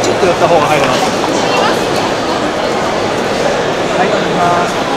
と寄った方が入まはい行きます。